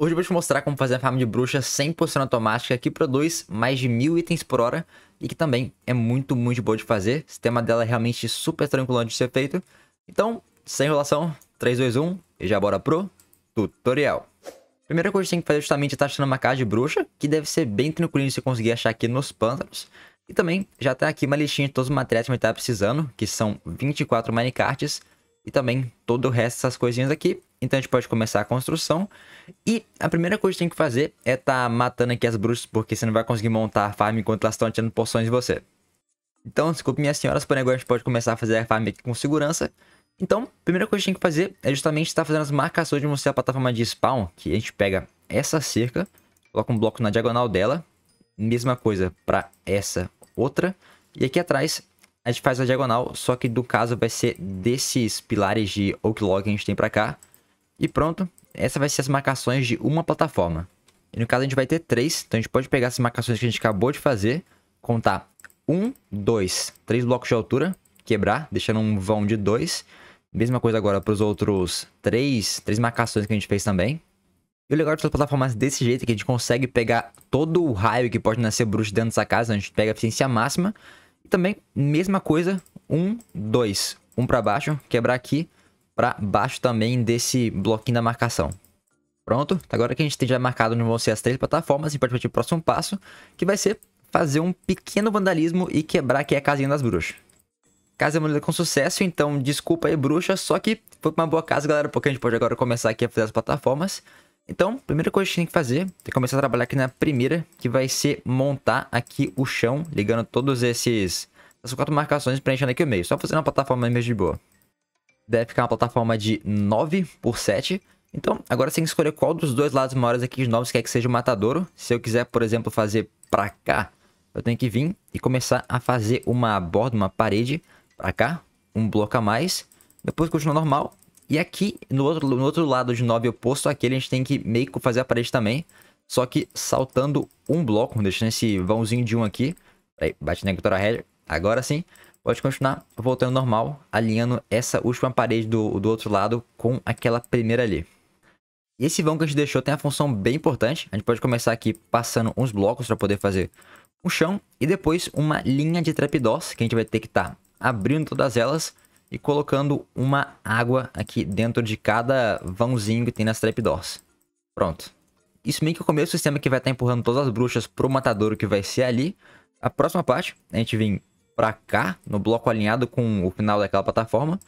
Hoje eu vou te mostrar como fazer a farm de bruxa 100% automática que produz mais de mil itens por hora e que também é muito, muito boa de fazer. O sistema dela é realmente super tranquilo de ser feito. Então, sem enrolação, 3, 2, 1 e já bora pro tutorial. Primeira coisa que tem que fazer justamente é estar achando uma casa de bruxa, que deve ser bem tranquilo de você conseguir achar aqui nos pântanos. E também já tá aqui uma listinha de todos os materiais que a gente tá precisando, que são 24 minecarts e também todo o resto dessas coisinhas aqui. Então a gente pode começar a construção. E a primeira coisa que tem que fazer é tá matando aqui as bruxas, porque você não vai conseguir montar a farm enquanto elas estão tirando poções de você. Então, desculpe minhas senhoras, porém agora a gente pode começar a fazer a farm aqui com segurança. Então, a primeira coisa que tem que fazer é justamente estar fazendo as marcações de mostrar a plataforma de spawn, que a gente pega essa cerca, coloca um bloco na diagonal dela, mesma coisa para essa outra, e aqui atrás a gente faz a diagonal, só que do caso vai ser desses pilares de oak log que a gente tem para cá, e pronto, essa vai ser as marcações de uma plataforma. E no caso a gente vai ter três, então a gente pode pegar essas marcações que a gente acabou de fazer, contar um, dois, três blocos de altura, quebrar, deixando um vão de dois. Mesma coisa agora para os outros três, três marcações que a gente fez também. E o legal de plataformas desse jeito é que a gente consegue pegar todo o raio que pode nascer bruxo dentro dessa casa, a gente pega a eficiência máxima. Também, mesma coisa, um, dois, um para baixo, quebrar aqui, para baixo também desse bloquinho da marcação. Pronto, agora que a gente tem já marcado onde vão ser as três plataformas, a gente pode partir para o próximo passo, que vai ser fazer um pequeno vandalismo e quebrar aqui a casinha das bruxas. Casa demolida com sucesso, então desculpa aí, bruxa, só que foi uma boa casa, galera, porque a gente pode agora começar aqui a fazer as plataformas. Então, primeira coisa que a gente tem que fazer é começar a trabalhar aqui na primeira, que vai ser montar aqui o chão, ligando todos esses... Essas quatro marcações preenchendo aqui o meio, só fazendo uma plataforma mesmo de boa deve ficar uma plataforma de 9 por 7. Então, agora você tem que escolher qual dos dois lados maiores aqui de 9 você quer que seja o matadouro. Se eu quiser, por exemplo, fazer pra cá, eu tenho que vir e começar a fazer uma borda, uma parede pra cá, um bloco a mais. Depois continua normal. E aqui, no outro, no outro lado de 9 oposto àquele, a gente tem que meio que fazer a parede também. Só que saltando um bloco, deixando esse vãozinho de um aqui. Aí, bate na Victoria Header. Agora sim pode continuar voltando normal, alinhando essa última parede do, do outro lado com aquela primeira ali. E esse vão que a gente deixou tem a função bem importante. A gente pode começar aqui passando uns blocos para poder fazer um chão e depois uma linha de trapdoors que a gente vai ter que estar tá abrindo todas elas e colocando uma água aqui dentro de cada vãozinho que tem nas trapdoors. Pronto. Isso meio que é o começo do sistema que vai estar tá empurrando todas as bruxas pro matadouro que vai ser ali. A próxima parte, a gente vem para cá, no bloco alinhado com o final daquela plataforma,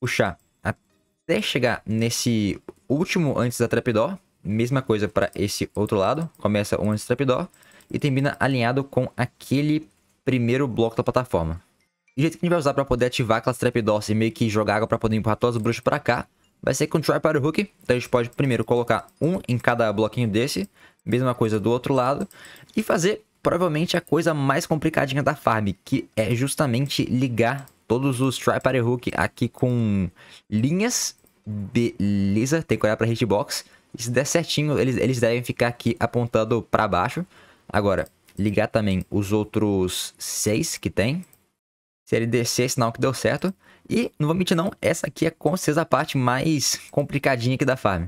puxar até chegar nesse último antes da trapdoor, mesma coisa para esse outro lado, começa o antes da trapdoor e termina alinhado com aquele primeiro bloco da plataforma. O jeito que a gente vai usar para poder ativar aquelas trapdoors e meio que jogar água para poder empurrar todas as bruxas para cá, vai ser com Tripod Hook. Então a gente pode primeiro colocar um em cada bloquinho desse, mesma coisa do outro lado, e fazer provavelmente a coisa mais complicadinha da farm, que é justamente ligar todos os Tripod Hook aqui com linhas. Beleza, tem que olhar para hitbox. E se der certinho, eles, eles devem ficar aqui apontando para baixo. Agora, ligar também os outros seis que tem. Se ele descer, é sinal que deu certo. E, não vou mentir não, essa aqui é com certeza a parte mais complicadinha aqui da farm.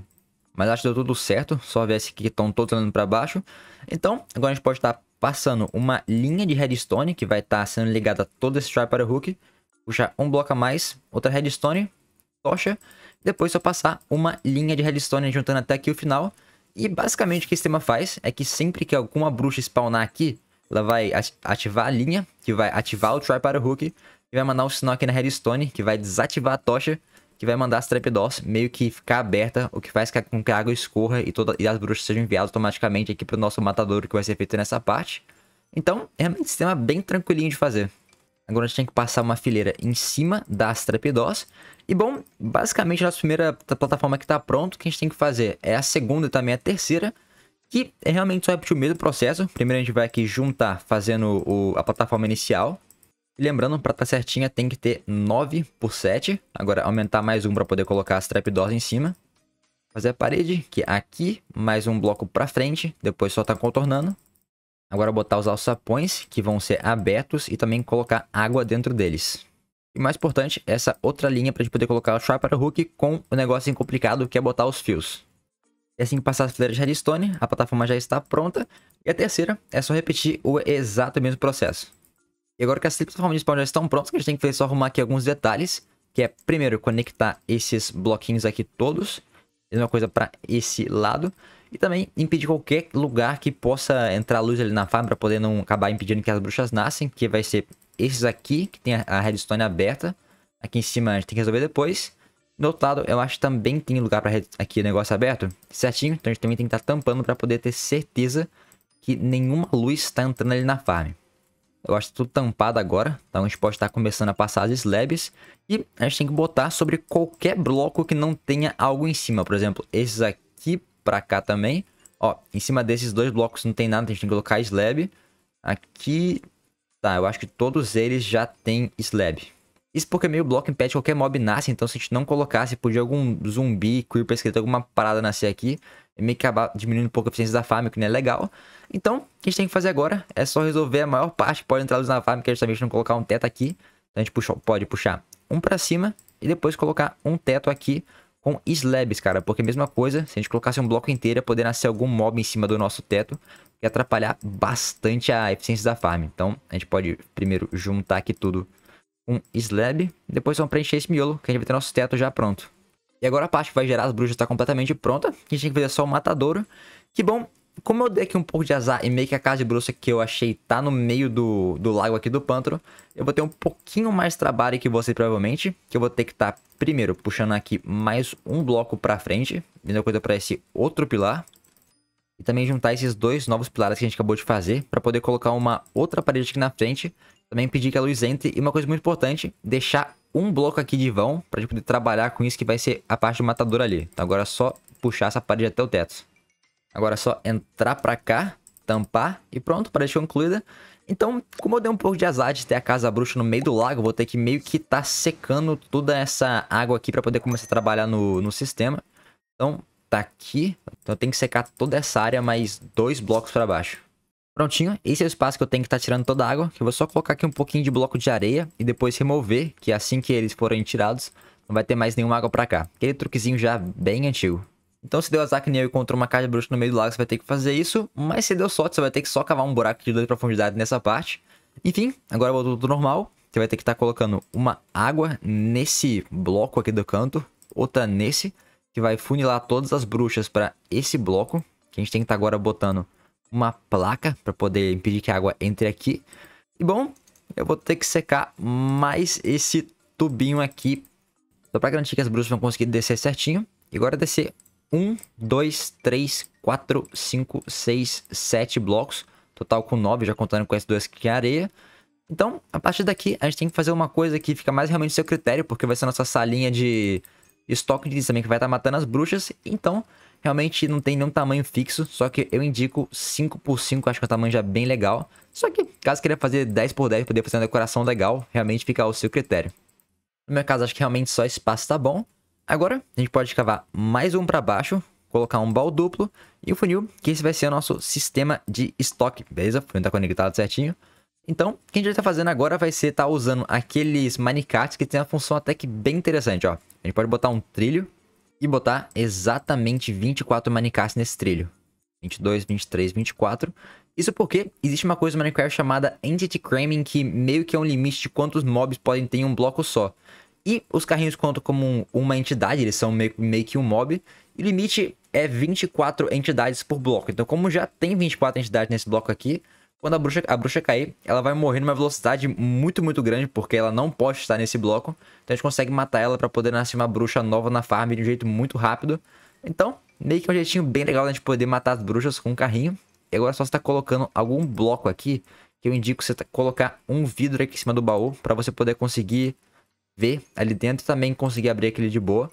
Mas acho que deu tudo certo, só ver esse aqui que estão todos andando para baixo. Então, agora a gente pode estar passando uma linha de redstone que vai estar tá sendo ligada a todo esse tripod hook, puxar um bloco a mais, outra redstone, tocha, depois só passar uma linha de redstone juntando até aqui o final. E basicamente o que esse sistema faz é que sempre que alguma bruxa spawnar aqui, ela vai ativar a linha, que vai ativar o tripod hook, e vai mandar um sinal aqui na redstone, que vai desativar a tocha, que vai mandar as trapdoors meio que ficar aberta, o que faz com que a água escorra e, toda, e as bruxas sejam enviadas automaticamente aqui para o nosso matador que vai ser feito nessa parte. Então, é um sistema bem tranquilinho de fazer. Agora a gente tem que passar uma fileira em cima das trapdoors. E bom, basicamente a nossa primeira plataforma que está pronto, o que a gente tem que fazer é a segunda e também a terceira, que é realmente só repetir o mesmo processo. Primeiro a gente vai aqui juntar fazendo o, a plataforma inicial, lembrando, para estar tá certinha tem que ter 9 por 7. Agora aumentar mais um para poder colocar as trapdoors em cima. Fazer a parede, que é aqui, mais um bloco para frente, depois só tá contornando. Agora botar os alçapões, que vão ser abertos, e também colocar água dentro deles. E mais importante, essa outra linha para a gente poder colocar o Sharper Hook com o negócio complicado que é botar os fios. E assim que passar as fileiras de redstone, a plataforma já está pronta. E a terceira é só repetir o exato mesmo processo. E agora que as plataformas de spawn já estão prontas, a gente tem que fazer só arrumar aqui alguns detalhes. Que é, primeiro, conectar esses bloquinhos aqui todos. Mesma coisa para esse lado. E também impedir qualquer lugar que possa entrar luz ali na farm para poder não acabar impedindo que as bruxas nascem. Que vai ser esses aqui, que tem a redstone aberta. Aqui em cima a gente tem que resolver depois. Do outro lado, eu acho que também tem lugar para aqui o negócio aberto. Certinho? Então a gente também tem que estar tá tampando para poder ter certeza que nenhuma luz está entrando ali na farm. Eu acho tudo tampado agora. Então a gente pode estar começando a passar as slabs. E a gente tem que botar sobre qualquer bloco que não tenha algo em cima. Por exemplo, esses aqui para cá também. Ó, em cima desses dois blocos não tem nada. A gente tem que colocar slab. Aqui... Tá, eu acho que todos eles já tem slab. Isso porque meio bloco impede qualquer mob nasce, então se a gente não colocasse, podia algum zumbi, creeper, escrito alguma parada nascer aqui, e meio que acabar diminuindo um pouco a eficiência da farm, que não é legal. Então, o que a gente tem que fazer agora é só resolver a maior parte, pode entrar na farm, que é justamente não colocar um teto aqui. Então a gente puxa, pode puxar um pra cima e depois colocar um teto aqui com slabs, cara. Porque mesma coisa, se a gente colocasse um bloco inteiro, poder nascer algum mob em cima do nosso teto, e atrapalhar bastante a eficiência da farm. Então, a gente pode primeiro juntar aqui tudo um slab. Depois vamos preencher esse miolo, que a gente vai ter nosso teto já pronto. E agora a parte que vai gerar as bruxas está completamente pronta. A gente tem que fazer só o matadouro. Que bom, como eu dei aqui um pouco de azar e meio que a casa de bruxa que eu achei tá no meio do, do lago aqui do pântano, eu vou ter um pouquinho mais trabalho que você provavelmente, que eu vou ter que estar, tá, primeiro, puxando aqui mais um bloco pra frente, mesma coisa para esse outro pilar, e também juntar esses dois novos pilares que a gente acabou de fazer, para poder colocar uma outra parede aqui na frente, também impedir que a luz entre. E uma coisa muito importante, deixar um bloco aqui de vão para gente poder trabalhar com isso que vai ser a parte do matador ali. Então agora é só puxar essa parede até o teto. Agora é só entrar para cá, tampar e pronto, parede concluída. Então, como eu dei um pouco de azar de ter a casa bruxa no meio do lago, vou ter que meio que tá secando toda essa água aqui para poder começar a trabalhar no, no sistema. Então, tá aqui. Então eu tenho que secar toda essa área mais dois blocos para baixo. Prontinho, esse é o espaço que eu tenho que estar tá tirando toda a água. Que eu vou só colocar aqui um pouquinho de bloco de areia e depois remover, que assim que eles forem tirados, não vai ter mais nenhuma água pra cá. Aquele truquezinho já bem antigo. Então se deu azar que nem eu encontrou uma caixa bruxa no meio do lago, você vai ter que fazer isso. Mas se deu sorte, você vai ter que só cavar um buraco de 2 profundidade nessa parte. Enfim, agora voltou tudo normal. Você vai ter que estar tá colocando uma água nesse bloco aqui do canto, outra nesse, que vai funilar todas as bruxas para esse bloco. Que a gente tem que estar tá agora botando uma placa para poder impedir que a água entre aqui. E bom, eu vou ter que secar mais esse tubinho aqui, só para garantir que as bruxas vão conseguir descer certinho. E agora descer 1, 2, 3, 4, 5, 6, 7 blocos, total com 9, já contando com esses dois que é areia. Então, a partir daqui, a gente tem que fazer uma coisa que fica mais realmente seu critério, porque vai ser a nossa salinha de estoque de também que vai estar tá matando as bruxas. Então, Realmente não tem nenhum tamanho fixo, só que eu indico 5 por 5 acho que é um tamanho já bem legal. Só que caso queira fazer 10 por 10 poder fazer uma decoração legal, realmente fica ao seu critério. No meu caso, acho que realmente só espaço tá bom. Agora, a gente pode cavar mais um para baixo, colocar um baú duplo e o funil, que esse vai ser o nosso sistema de estoque, beleza? O funil tá conectado certinho. Então, o que a gente vai estar tá fazendo agora vai ser estar tá usando aqueles manicates que tem uma função até que bem interessante, ó. A gente pode botar um trilho e botar exatamente 24 manicasts nesse trilho. 22, 23, 24. Isso porque existe uma coisa no Minecraft chamada Entity Cramming, que meio que é um limite de quantos mobs podem ter em um bloco só. E os carrinhos contam como um, uma entidade, eles são meio, meio que um mob. E o limite é 24 entidades por bloco. Então, como já tem 24 entidades nesse bloco aqui, quando a bruxa, a bruxa cair, ela vai morrer numa velocidade muito, muito grande, porque ela não pode estar nesse bloco. Então a gente consegue matar ela para poder nascer uma bruxa nova na farm de um jeito muito rápido. Então, meio que é um jeitinho bem legal da gente poder matar as bruxas com um carrinho. E agora só você tá colocando algum bloco aqui, que eu indico você tá, colocar um vidro aqui em cima do baú, para você poder conseguir ver ali dentro também conseguir abrir aquele de boa.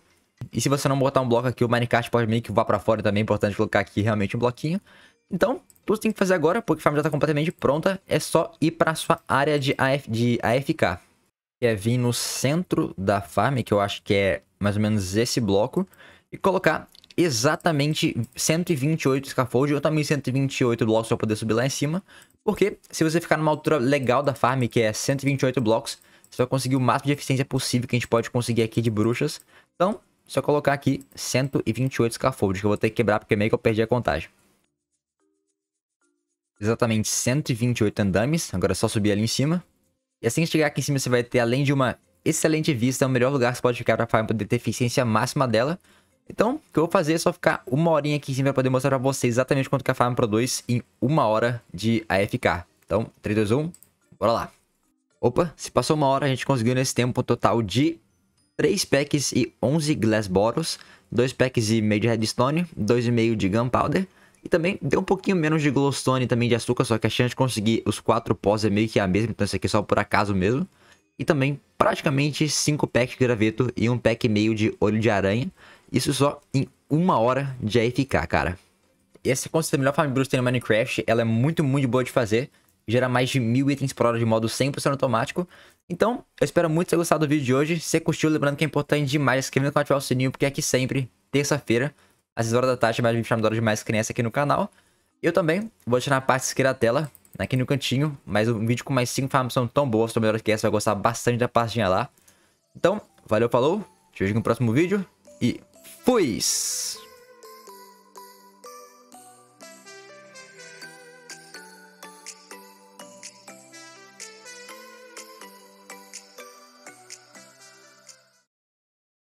E se você não botar um bloco aqui, o Minecraft pode meio que voar para fora também, é importante colocar aqui realmente um bloquinho. Então, tudo que tem que fazer agora, porque a farm já está completamente pronta, é só ir para a sua área de, AF, de AFK. Que é vir no centro da farm, que eu acho que é mais ou menos esse bloco, e colocar exatamente 128 scaffold ou também 128 blocos para poder subir lá em cima. Porque se você ficar numa altura legal da farm, que é 128 blocos, você vai conseguir o máximo de eficiência possível que a gente pode conseguir aqui de bruxas. Então, só colocar aqui 128 scaffold, que eu vou ter que quebrar porque meio que eu perdi a contagem. Exatamente 128 andames, agora é só subir ali em cima. E assim que chegar aqui em cima você vai ter, além de uma excelente vista, é o melhor lugar que você pode ficar para a farm poder ter eficiência máxima dela. Então, o que eu vou fazer é só ficar uma horinha aqui em cima para poder mostrar para vocês exatamente quanto que a farm produz em uma hora de AFK. Então, 3, 2, 1, bora lá. Opa, se passou uma hora, a gente conseguiu nesse tempo um total de 3 packs e 11 glass bottles, 2 packs e meio de redstone, 2,5 de gunpowder, e também deu um pouquinho menos de glowstone também de açúcar, só que a chance de conseguir os 4 pós é meio que a mesma, então isso aqui é só por acaso mesmo. E também praticamente 5 packs de graveto e um pack e meio de olho de aranha, isso só em uma hora de AFK, cara. Essa é a melhor farm Bruce tem no Minecraft, ela é muito, muito boa de fazer gera mais de mil itens por hora de modo 100% automático. Então, eu espero muito ter gostado do vídeo de hoje. Se curtiu, lembrando que é importante demais inscrever no ativar o sininho, porque aqui sempre, terça-feira, 6 horas da tarde, mais 20 horas de mais criança aqui no canal. Eu também vou deixar na parte esquerda da tela, aqui no cantinho, mas um vídeo com mais 5 farms são tão boas, tão melhores que essa, vai gostar bastante da pastinha lá. Então, valeu, falou, te vejo no próximo vídeo e fui!